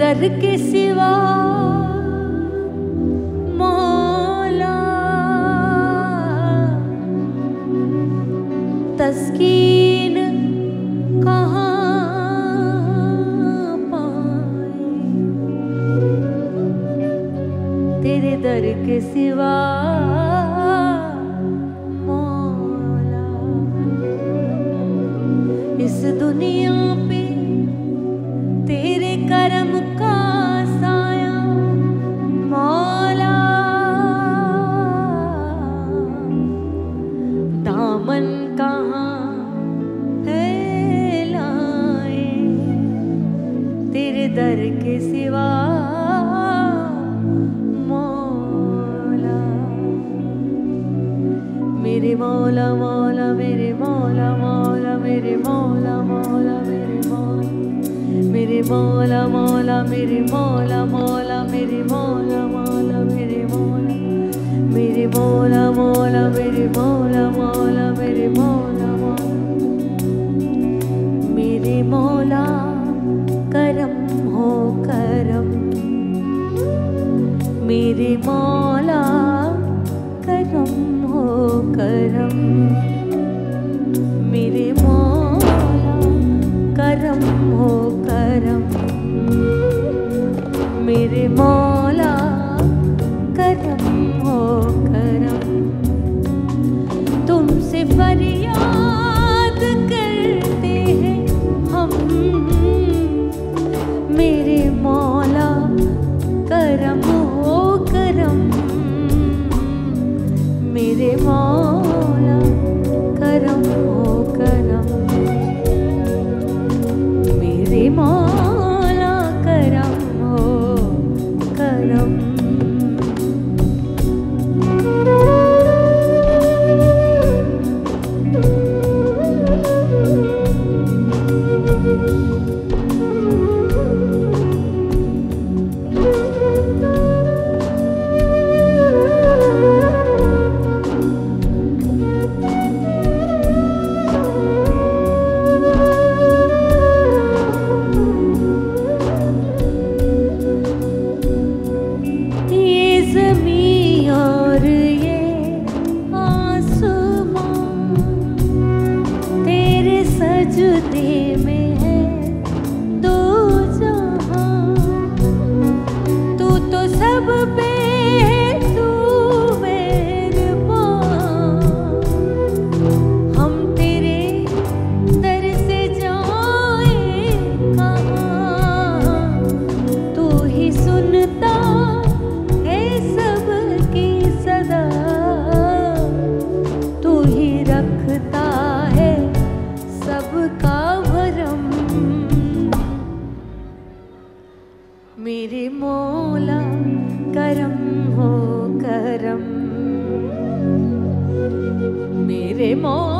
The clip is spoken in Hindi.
दर के सिवा मौला। तस्कीन कहाँ पाए? तेरे दर के सिवा मौला। इस दुनिया पे दामन कहाँ फैलाए तेरे दर के सिवा मौला। मेरे मौला मौला, मेरे मौला मौला, मेरे मौला मौला, मेरे मौला। मेरे मौला मौला, मेरे मौला मौला, मेरे मौला मौला। मौला करम हो करम। मेरे मौला करम हो करम। मेरे मौला तेरे में है तू तो सब पे मेरे मोला करम हो करम। मेरे मौला